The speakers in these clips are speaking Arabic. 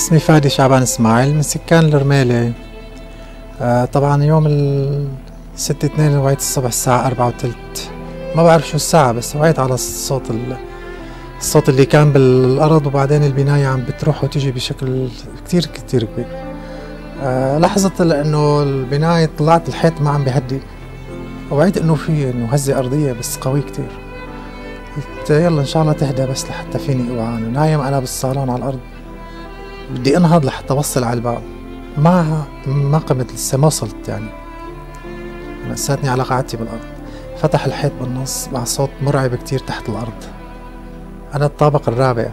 اسمي فادي شعبان إسماعيل من سكان الرميلة آه طبعا يوم ال 6 2 وعيت الصبح الساعة أربعة وثلث. ما بعرف شو الساعة بس وعيت على الصوت ال... الصوت اللي كان بالأرض وبعدين البناية عم بتروح وتجي بشكل كتير كتير كبير. آه لاحظت لأنه البناية طلعت الحيط ما عم بيهدي. وعيت إنه في إنه هزة أرضية بس قوي كتير. قلت يلا إن شاء الله تهدى بس لحتى فيني أوعى نايم أنا بالصالون على الأرض. بدي انهض لحتى اوصل على الباب ما ما قمت لسه ما وصلت يعني. لساتني على قاعدتي بالأرض. فتح الحيط بالنص مع صوت مرعب كتير تحت الأرض. أنا الطابق الرابع.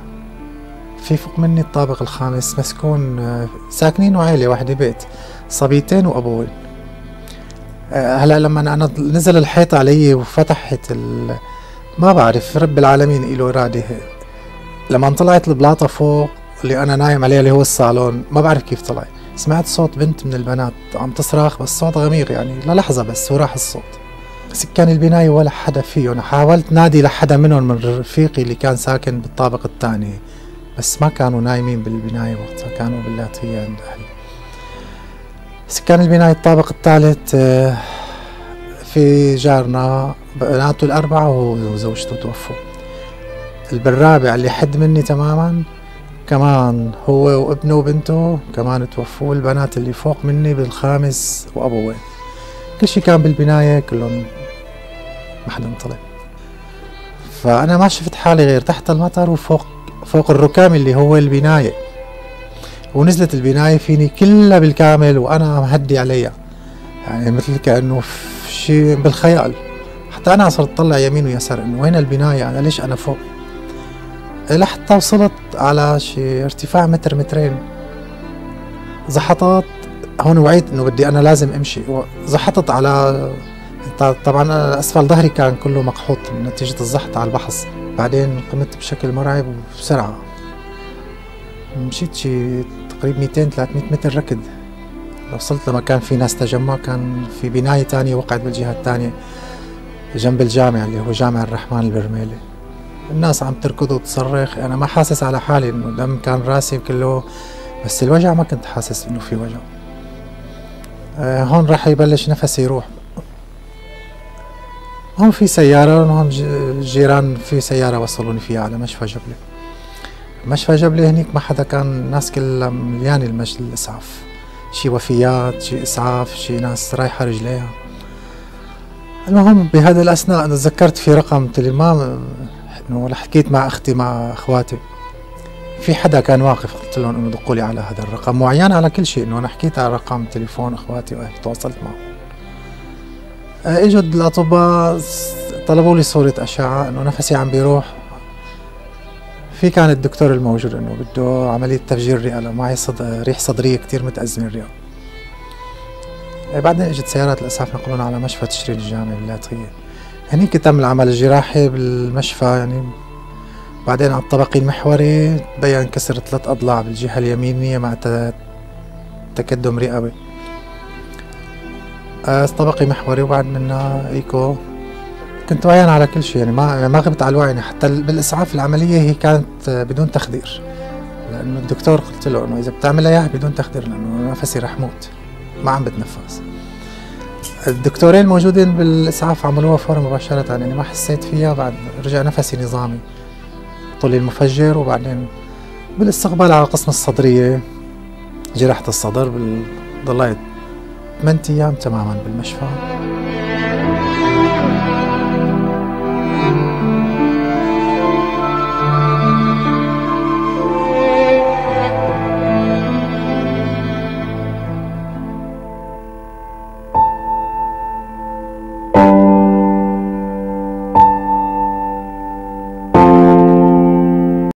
في فوق مني الطابق الخامس مسكون ساكنين وعيلة واحدة بيت. صبيتين وأبوين. هلأ لما أنا نزل الحيط علي وفتحت ال... ما بعرف رب العالمين إله إرادة. لما طلعت البلاطة فوق اللي أنا نايم عليه اللي هو الصالون. ما بعرف كيف طلع. سمعت صوت بنت من البنات عم تصرخ بس صوت غميق يعني للحظة بس وراح الصوت. سكان البناية ولا حدا فيهم. حاولت نادي لحدا منهم من رفيقي اللي كان ساكن بالطابق الثاني بس ما كانوا نايمين بالبناية وقتها كانوا باللاتية عند أهلي. سكان البناية الطابق الثالث آه، في جارنا بناته الأربعة وزوجته توفوا. بالرابع اللي حد مني تماما كمان هو وابنه وبنته كمان توفوا البنات اللي فوق مني بالخامس وأبوين كل شي كان بالبناية كلهم ما حدا طلع فأنا ما شفت حالي غير تحت المطر وفوق فوق الركام اللي هو البناية. ونزلت البناية فيني كلها بالكامل وأنا مهدي عليها. يعني مثل كأنه في شي بالخيال. حتى أنا صرت أطلع يمين ويسار إنه وين البناية؟ أنا ليش أنا فوق؟ لحتى وصلت على شي ارتفاع متر مترين. زحطت هون وعيت إنه بدي أنا لازم أمشي. زحطت على طبعا أسفل ظهري كان كله مقحوط نتيجة الزحط على البحص بعدين قمت بشكل مرعب وبسرعة. مشيت شي تقريبا 200 300 متر ركض. وصلت لمكان في ناس تجمع كان في بناية تانية وقعت بالجهة الثانية جنب الجامع اللي هو جامع الرحمن البرميلي. الناس عم تركض وتصرخ. أنا ما حاسس على حالي إنه دم كان راسي كله بس الوجع ما كنت حاسس إنه في وجع. آه هون راح يبلش نفسي يروح. هون في سيارة هون الجيران في سيارة وصلوني فيها على مشفى جبلة. مشفى جبلة هنيك ما حدا كان الناس كلها مليانة المجد الإسعاف. شي وفيات شي إسعاف شي ناس رايحة رجليها. المهم بهذا الأثناء تذكرت في رقم ما إنه حكيت مع أختي مع أخواتي. في حدا كان واقف قلت لهم إنه دقوا لي على هذا الرقم. معين على كل شيء إنه أنا حكيت على رقم تليفون أخواتي وأهلي تواصلت معهم. آه، إجوا الأطباء طلبوا لي صورة أشعة إنه نفسي عم بيروح. في كان الدكتور الموجود إنه بده عملية تفجير رئة لو معي صد... ريح صدرية كتير متأزمة الرئة آه، بعدين إجت سيارات الاسعاف نقلونا على مشفى تشرين الجامعي باللاتقية هنيك تم العمل الجراحي بالمشفى يعني بعدين على الطبق المحوري تبين كسر ثلاث أضلاع بالجهة اليمينية مع تكدم رئوي آه، طبقي محوري وبعد منها إيكو. كنت وعيان على كل شيء يعني ما ما غبت على الوعي يعني حتى بالإسعاف العملية هي كانت بدون تخدير. لأنه الدكتور قلت له إنه إذا بتعملها إياها بدون تخدير لأنه نفسي رح موت ما عم بتنفس. الدكتورين الموجودين بالإسعاف عملوها فورا مباشرة يعني ما حسيت فيها بعد رجع نفسي نظامي. طولي المفجر وبعدين بالاستقبال على قسم الصدرية جراحة الصدر ضليت 8 أيام تماما بالمشفى.